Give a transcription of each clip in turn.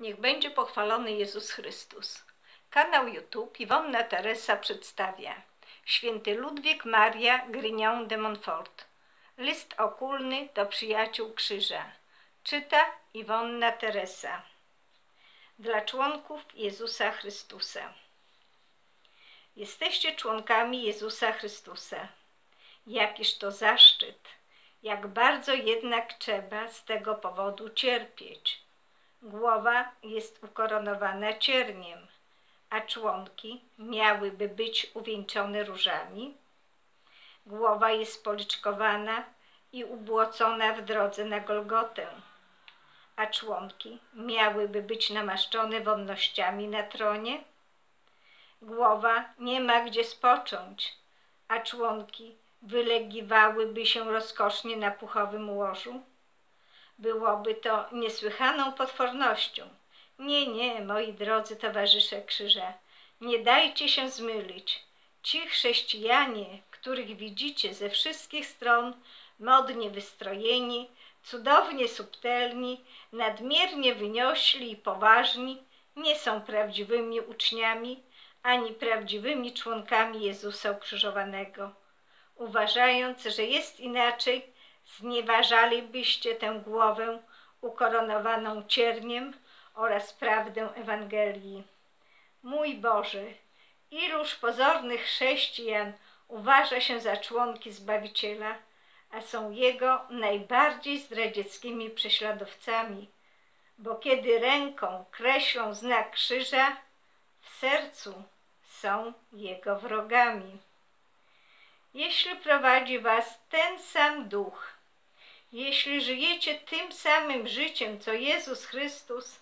Niech będzie pochwalony Jezus Chrystus. Kanał YouTube Iwonna Teresa przedstawia. Święty Ludwik Maria Grignon de Montfort. List okulny do przyjaciół krzyża. Czyta Iwonna Teresa. Dla członków Jezusa Chrystusa. Jesteście członkami Jezusa Chrystusa. Jakiż to zaszczyt, jak bardzo jednak trzeba z tego powodu cierpieć Głowa jest ukoronowana cierniem, a członki miałyby być uwieńczone różami. Głowa jest policzkowana i ubłocona w drodze na Golgotę, a członki miałyby być namaszczone wonnościami na tronie. Głowa nie ma gdzie spocząć, a członki wylegiwałyby się rozkosznie na puchowym łożu. Byłoby to niesłychaną potwornością. Nie, nie, moi drodzy towarzysze krzyża, nie dajcie się zmylić. Ci chrześcijanie, których widzicie ze wszystkich stron, modnie wystrojeni, cudownie subtelni, nadmiernie wyniośli i poważni, nie są prawdziwymi uczniami ani prawdziwymi członkami Jezusa ukrzyżowanego. Uważając, że jest inaczej, znieważalibyście tę głowę ukoronowaną cierniem oraz prawdę Ewangelii. Mój Boże, iluż pozornych chrześcijan uważa się za członki Zbawiciela, a są Jego najbardziej zdradzieckimi prześladowcami, bo kiedy ręką kreślą znak krzyża, w sercu są Jego wrogami. Jeśli prowadzi was ten sam duch, jeśli żyjecie tym samym życiem, co Jezus Chrystus,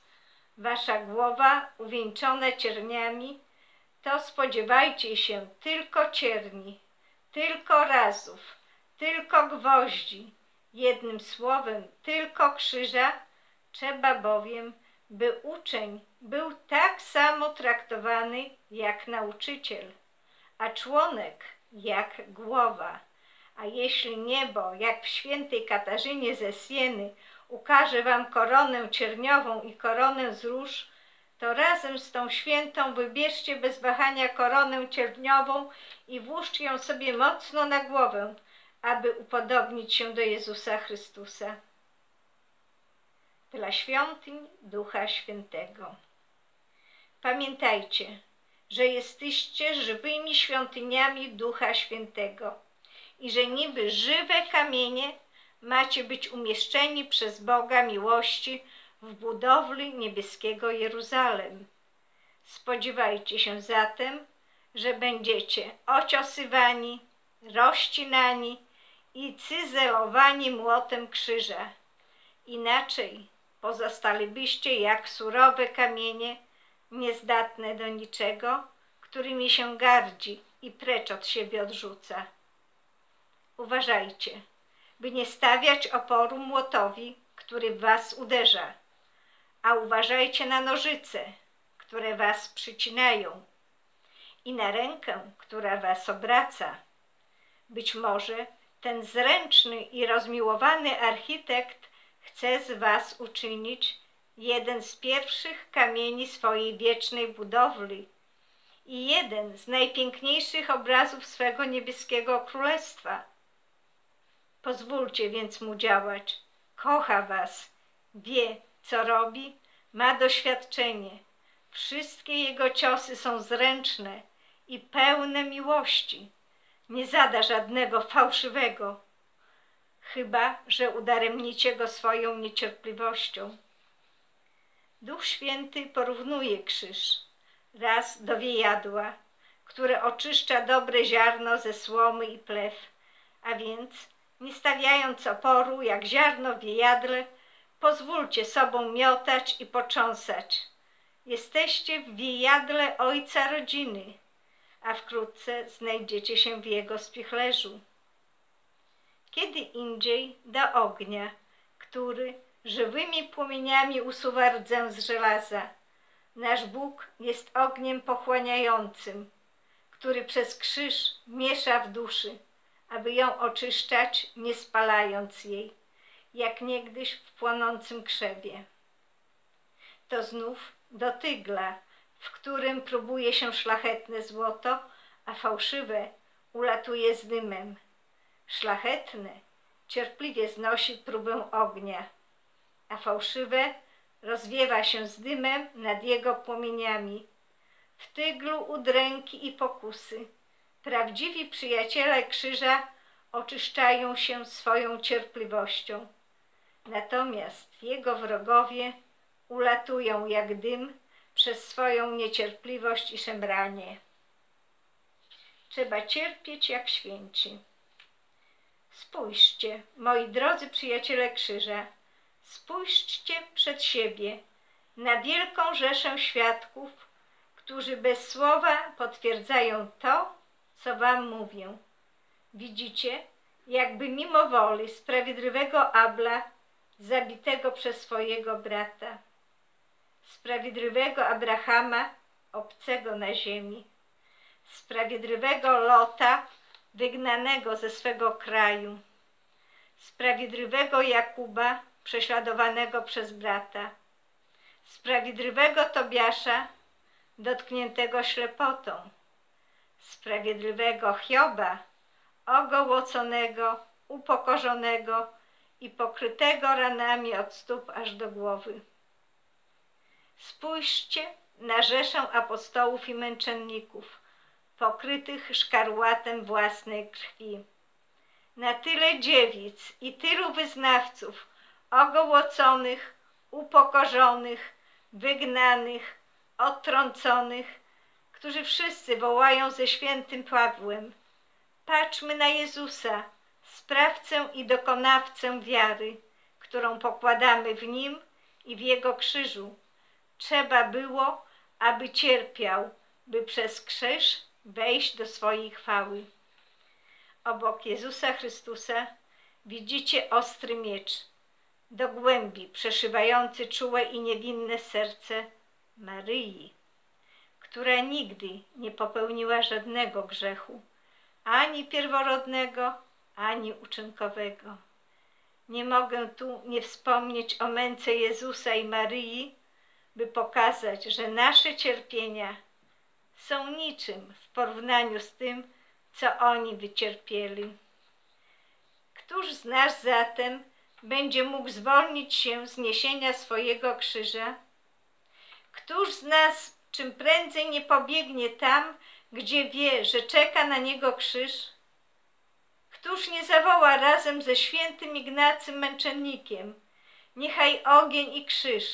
wasza głowa uwieńczona cierniami, to spodziewajcie się tylko cierni, tylko razów, tylko gwoździ, jednym słowem tylko krzyża, trzeba bowiem, by uczeń był tak samo traktowany jak nauczyciel, a członek jak głowa. A jeśli niebo, jak w świętej Katarzynie ze Sieny, ukaże wam koronę cierniową i koronę z róż, to razem z tą świętą wybierzcie bez wahania koronę cierniową i włóżcie ją sobie mocno na głowę, aby upodobnić się do Jezusa Chrystusa. Dla świątyń Ducha Świętego. Pamiętajcie, że jesteście żywymi świątyniami Ducha Świętego i że niby żywe kamienie macie być umieszczeni przez Boga miłości w budowli niebieskiego Jeruzalem. Spodziewajcie się zatem, że będziecie ociosywani, rozcinani i cyzelowani młotem krzyża. Inaczej pozostalibyście jak surowe kamienie, niezdatne do niczego, którymi się gardzi i precz od siebie odrzuca. Uważajcie, by nie stawiać oporu młotowi, który w was uderza, a uważajcie na nożyce, które was przycinają i na rękę, która was obraca. Być może ten zręczny i rozmiłowany architekt chce z was uczynić jeden z pierwszych kamieni swojej wiecznej budowli i jeden z najpiękniejszych obrazów swego niebieskiego królestwa. Pozwólcie więc mu działać. Kocha was, wie, co robi, ma doświadczenie. Wszystkie jego ciosy są zręczne i pełne miłości. Nie zada żadnego fałszywego, chyba że udaremnicie go swoją niecierpliwością. Duch Święty porównuje krzyż raz do wiejadła, które oczyszcza dobre ziarno ze słomy i plew, a więc nie stawiając oporu jak ziarno wiejadle, pozwólcie sobą miotać i począsać. Jesteście w wiejadle ojca rodziny, a wkrótce znajdziecie się w jego spichlerzu. Kiedy indziej do ognia, który żywymi płomieniami usuwa rdzę z żelaza. Nasz Bóg jest ogniem pochłaniającym, który przez krzyż miesza w duszy, aby ją oczyszczać, nie spalając jej, jak niegdyś w płonącym krzewie. to znów do tygla, w którym próbuje się szlachetne złoto, a fałszywe ulatuje z dymem. Szlachetne cierpliwie znosi próbę ognia, a fałszywe rozwiewa się z dymem nad jego płomieniami. W tyglu udręki i pokusy. Prawdziwi przyjaciele krzyża oczyszczają się swoją cierpliwością. Natomiast jego wrogowie ulatują jak dym przez swoją niecierpliwość i szemranie. Trzeba cierpieć jak święci. Spójrzcie, moi drodzy przyjaciele krzyża, spójrzcie przed siebie na wielką rzeszę świadków, którzy bez słowa potwierdzają to, co wam mówię. Widzicie, jakby mimo woli sprawiedliwego Abla, zabitego przez swojego brata, sprawiedliwego Abrahama, obcego na ziemi, sprawiedliwego Lota, wygnanego ze swego kraju, sprawiedliwego Jakuba, prześladowanego przez brata, sprawiedliwego Tobiasza, dotkniętego ślepotą, sprawiedliwego Hioba, ogołoconego, upokorzonego i pokrytego ranami od stóp aż do głowy. Spójrzcie na rzeszę apostołów i męczenników, pokrytych szkarłatem własnej krwi. Na tyle dziewic i tylu wyznawców, ogołoconych, upokorzonych, wygnanych, odtrąconych, którzy wszyscy wołają ze świętym Pawłem. Patrzmy na Jezusa, sprawcę i dokonawcę wiary, którą pokładamy w Nim i w Jego krzyżu. Trzeba było, aby cierpiał, by przez krzyż wejść do swojej chwały. Obok Jezusa Chrystusa widzicie ostry miecz, do głębi przeszywający czułe i niewinne serce Maryi, która nigdy nie popełniła żadnego grzechu, ani pierworodnego, ani uczynkowego. Nie mogę tu nie wspomnieć o męce Jezusa i Maryi, by pokazać, że nasze cierpienia są niczym w porównaniu z tym, co oni wycierpieli. Któż z nas zatem będzie mógł zwolnić się z niesienia swojego krzyża? Któż z nas czym prędzej nie pobiegnie tam, gdzie wie, że czeka na niego krzyż? Któż nie zawoła razem ze świętym Ignacym męczennikiem? Niechaj ogień i krzyż,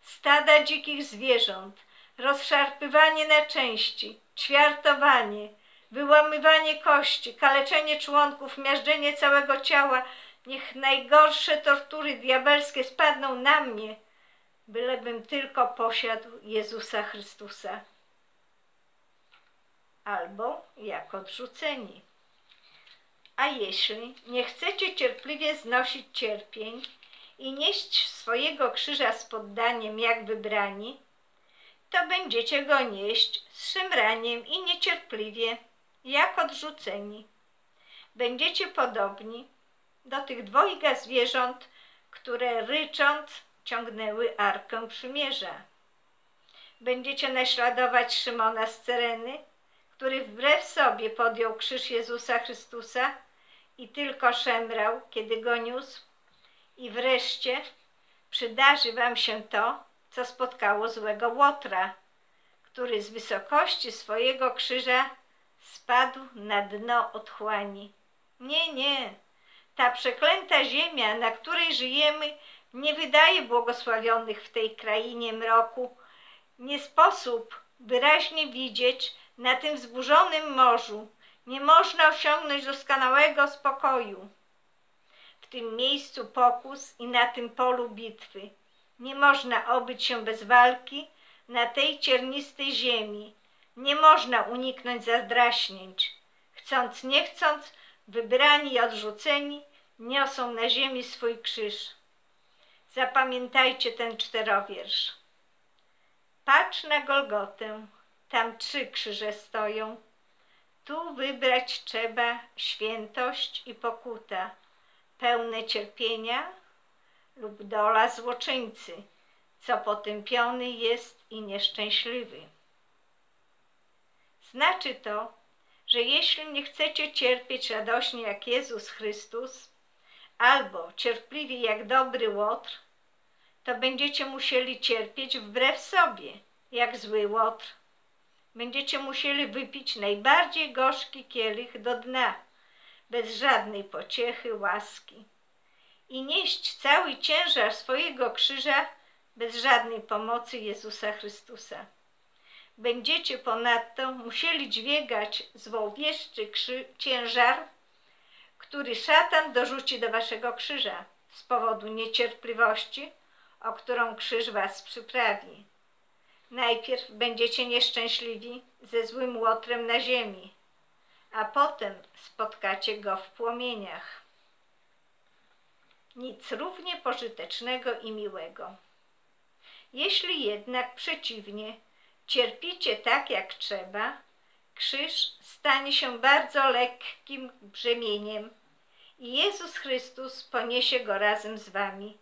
stada dzikich zwierząt, rozszarpywanie na części, ćwiartowanie, wyłamywanie kości, kaleczenie członków, miażdżenie całego ciała, niech najgorsze tortury diabelskie spadną na mnie, bylebym tylko posiadł Jezusa Chrystusa. Albo jak odrzuceni. A jeśli nie chcecie cierpliwie znosić cierpień i nieść swojego krzyża z poddaniem jak wybrani, to będziecie go nieść z szymraniem i niecierpliwie, jak odrzuceni. Będziecie podobni do tych dwojga zwierząt, które rycząc ciągnęły Arkę Przymierza. Będziecie naśladować Szymona z Cereny, który wbrew sobie podjął krzyż Jezusa Chrystusa i tylko szemrał, kiedy go niósł. I wreszcie przydarzy wam się to, co spotkało złego Łotra, który z wysokości swojego krzyża spadł na dno otchłani. Nie, nie, ta przeklęta ziemia, na której żyjemy, nie wydaje błogosławionych w tej krainie mroku. Nie sposób wyraźnie widzieć na tym wzburzonym morzu. Nie można osiągnąć doskonałego spokoju. W tym miejscu pokus i na tym polu bitwy. Nie można obyć się bez walki na tej ciernistej ziemi. Nie można uniknąć zadraśnięć. Chcąc, nie chcąc, wybrani i odrzuceni niosą na ziemi swój krzyż. Zapamiętajcie ten czterowiersz. Patrz na Golgotę, tam trzy krzyże stoją. Tu wybrać trzeba świętość i pokuta, pełne cierpienia lub dola złoczyńcy, co potępiony jest i nieszczęśliwy. Znaczy to, że jeśli nie chcecie cierpieć radośnie jak Jezus Chrystus, albo cierpliwie jak dobry łotr, to będziecie musieli cierpieć wbrew sobie, jak zły łotr. Będziecie musieli wypić najbardziej gorzki kielich do dna, bez żadnej pociechy, łaski i nieść cały ciężar swojego krzyża bez żadnej pomocy Jezusa Chrystusa. Będziecie ponadto musieli dźwigać złowieszczy ciężar, który szatan dorzuci do waszego krzyża z powodu niecierpliwości, o którą krzyż was przyprawi. Najpierw będziecie nieszczęśliwi ze złym łotrem na ziemi, a potem spotkacie go w płomieniach. Nic równie pożytecznego i miłego. Jeśli jednak przeciwnie, cierpicie tak jak trzeba, krzyż stanie się bardzo lekkim brzemieniem i Jezus Chrystus poniesie go razem z wami.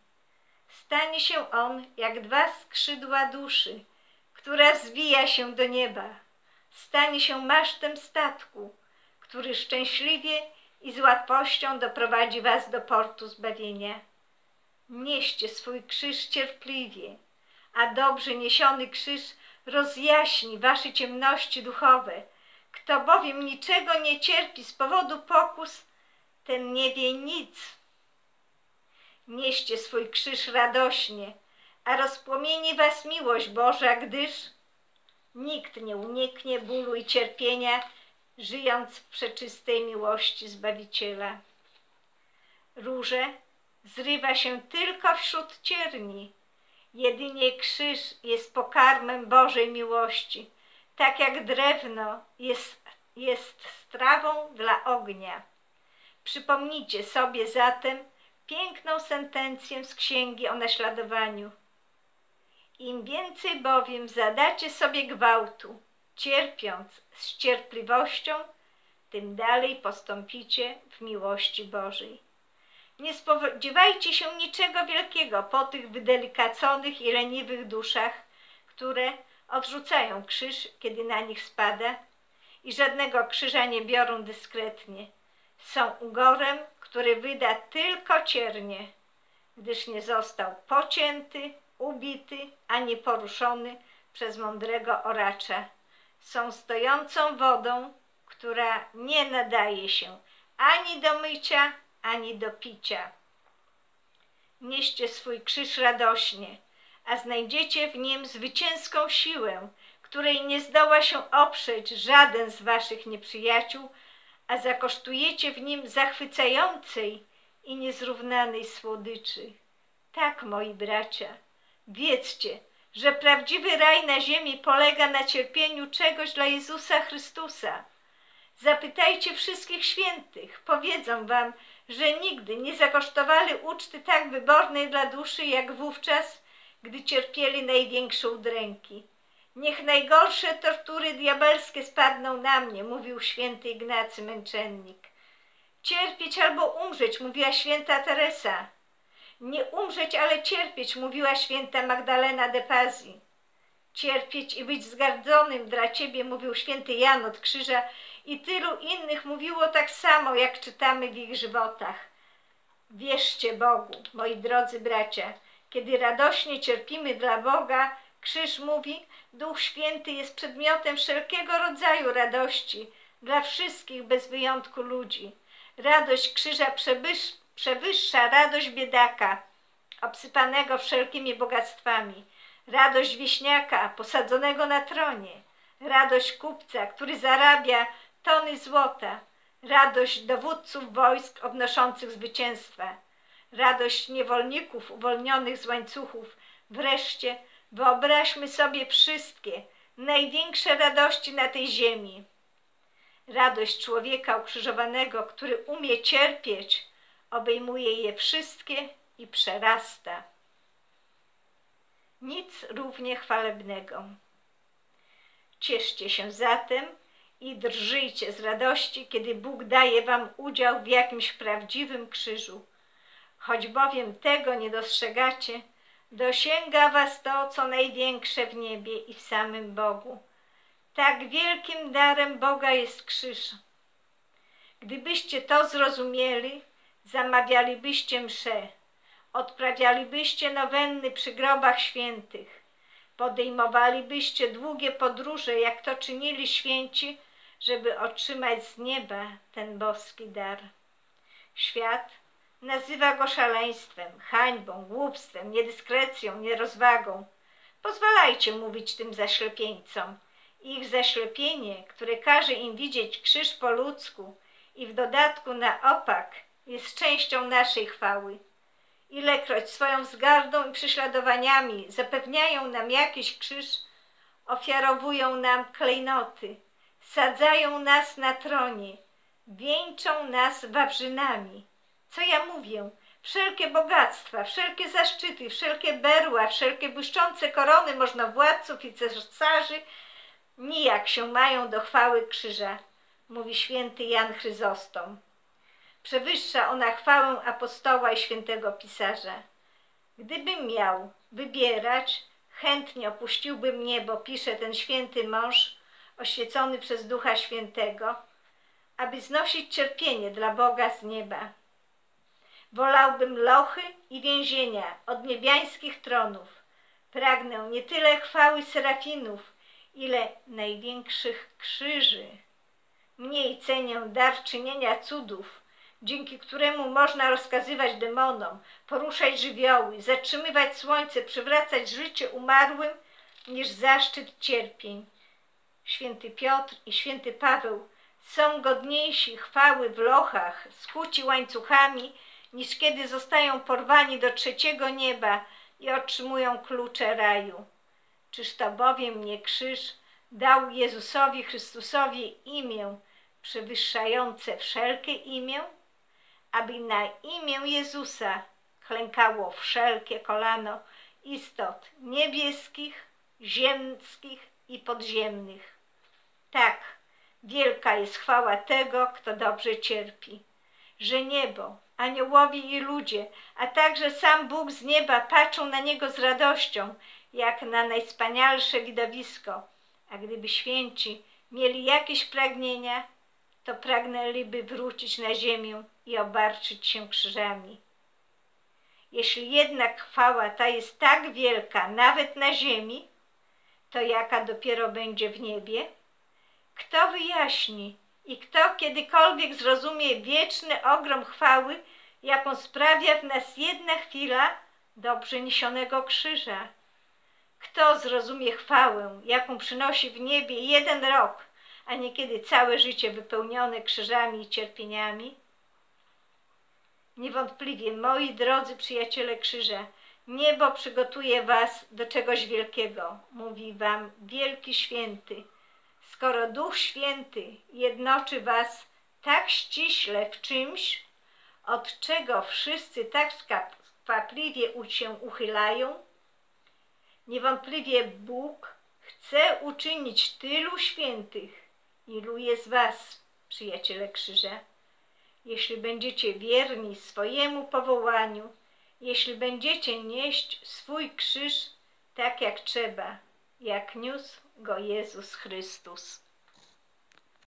Stanie się on jak dwa skrzydła duszy, która zwija się do nieba. Stanie się masztem statku, który szczęśliwie i z łatwością doprowadzi was do portu zbawienia. Nieście swój krzyż cierpliwie, a dobrze niesiony krzyż rozjaśni wasze ciemności duchowe. Kto bowiem niczego nie cierpi z powodu pokus, ten nie wie nic. Nieście swój krzyż radośnie, a rozpłomieni was miłość Boża, gdyż nikt nie uniknie bólu i cierpienia, żyjąc w przeczystej miłości Zbawiciela. Róże zrywa się tylko wśród cierni. Jedynie krzyż jest pokarmem Bożej miłości, tak jak drewno jest, jest strawą dla ognia. Przypomnijcie sobie zatem piękną sentencję z księgi o naśladowaniu. Im więcej bowiem zadacie sobie gwałtu, cierpiąc z cierpliwością, tym dalej postąpicie w miłości Bożej. Nie spodziewajcie się niczego wielkiego po tych wydelicaconych i leniwych duszach, które odrzucają krzyż, kiedy na nich spada i żadnego krzyża nie biorą dyskretnie. Są ugorem, który wyda tylko ciernie, gdyż nie został pocięty, ubity, ani poruszony przez mądrego oracza są stojącą wodą, która nie nadaje się ani do mycia, ani do picia. Nieście swój krzyż radośnie, a znajdziecie w nim zwycięską siłę, której nie zdoła się oprzeć żaden z waszych nieprzyjaciół, a zakosztujecie w nim zachwycającej i niezrównanej słodyczy. Tak, moi bracia, wiedzcie, że prawdziwy raj na ziemi polega na cierpieniu czegoś dla Jezusa Chrystusa. Zapytajcie wszystkich świętych, powiedzą wam, że nigdy nie zakosztowali uczty tak wybornej dla duszy, jak wówczas, gdy cierpieli największe udręki. Niech najgorsze tortury diabelskie spadną na mnie, mówił święty Ignacy Męczennik. Cierpieć albo umrzeć, mówiła święta Teresa. Nie umrzeć, ale cierpieć, mówiła święta Magdalena de Pazzi. Cierpieć i być zgardzonym dla Ciebie, mówił święty Jan od Krzyża i tylu innych mówiło tak samo, jak czytamy w ich żywotach. Wierzcie Bogu, moi drodzy bracia, kiedy radośnie cierpimy dla Boga, Krzyż mówi, Duch Święty jest przedmiotem wszelkiego rodzaju radości dla wszystkich bez wyjątku ludzi. Radość krzyża przewyższa radość biedaka, obsypanego wszelkimi bogactwami, radość wieśniaka posadzonego na tronie, radość kupca, który zarabia tony złota, radość dowódców wojsk odnoszących zwycięstwa, radość niewolników uwolnionych z łańcuchów. Wreszcie wyobraźmy sobie wszystkie największe radości na tej ziemi. Radość człowieka ukrzyżowanego, który umie cierpieć, obejmuje je wszystkie i przerasta. Nic równie chwalebnego. Cieszcie się zatem i drżyjcie z radości, kiedy Bóg daje wam udział w jakimś prawdziwym krzyżu. Choć bowiem tego nie dostrzegacie, dosięga was to, co największe w niebie i w samym Bogu. Tak wielkim darem Boga jest krzyż. Gdybyście to zrozumieli, zamawialibyście msze, odprawialibyście nowenny przy grobach świętych, podejmowalibyście długie podróże, jak to czynili święci, żeby otrzymać z nieba ten boski dar. Świat nazywa go szaleństwem, hańbą, głupstwem, niedyskrecją, nierozwagą. Pozwalajcie mówić tym zaślepieńcom. Ich zaślepienie, które każe im widzieć krzyż po ludzku i w dodatku na opak, jest częścią naszej chwały. Ilekroć swoją wzgardą i prześladowaniami zapewniają nam jakiś krzyż, ofiarowują nam klejnoty, sadzają nas na tronie, wieńczą nas wawrzynami. Co ja mówię? Wszelkie bogactwa, wszelkie zaszczyty, wszelkie berła, wszelkie błyszczące korony można władców i cesarzy nijak się mają do chwały krzyża, mówi święty Jan Chryzostom. Przewyższa ona chwałę apostoła i świętego pisarza. Gdybym miał wybierać, chętnie opuściłbym niebo, pisze ten święty mąż, oświecony przez Ducha Świętego, aby znosić cierpienie dla Boga z nieba. Wolałbym lochy i więzienia od niebiańskich tronów. Pragnę nie tyle chwały serafinów, ile największych krzyży. Mniej cenię dar czynienia cudów, dzięki któremu można rozkazywać demonom, poruszać żywioły, zatrzymywać słońce, przywracać życie umarłym, niż zaszczyt cierpień. Święty Piotr i święty Paweł są godniejsi chwały w lochach, skuci łańcuchami, niż kiedy zostają porwani do trzeciego nieba i otrzymują klucze raju. Czyż to bowiem nie krzyż dał Jezusowi Chrystusowi imię przewyższające wszelkie imię? aby na imię Jezusa klękało wszelkie kolano istot niebieskich, ziemskich i podziemnych. Tak, wielka jest chwała tego, kto dobrze cierpi, że niebo, aniołowie i ludzie, a także sam Bóg z nieba patrzą na niego z radością, jak na najwspanialsze widowisko. A gdyby święci mieli jakieś pragnienia, to pragnęliby wrócić na ziemię i obarczyć się krzyżami. Jeśli jednak chwała ta jest tak wielka, nawet na ziemi, to jaka dopiero będzie w niebie? Kto wyjaśni i kto kiedykolwiek zrozumie wieczny ogrom chwały, jaką sprawia w nas jedna chwila dobrze niesionego krzyża? Kto zrozumie chwałę, jaką przynosi w niebie jeden rok, a niekiedy całe życie wypełnione krzyżami i cierpieniami? Niewątpliwie, moi drodzy przyjaciele krzyża, niebo przygotuje was do czegoś wielkiego, mówi wam wielki święty. Skoro Duch Święty jednoczy was tak ściśle w czymś, od czego wszyscy tak skwapliwie się uchylają, niewątpliwie Bóg chce uczynić tylu świętych, ilu jest was, przyjaciele krzyża jeśli będziecie wierni swojemu powołaniu, jeśli będziecie nieść swój krzyż tak jak trzeba, jak niósł go Jezus Chrystus.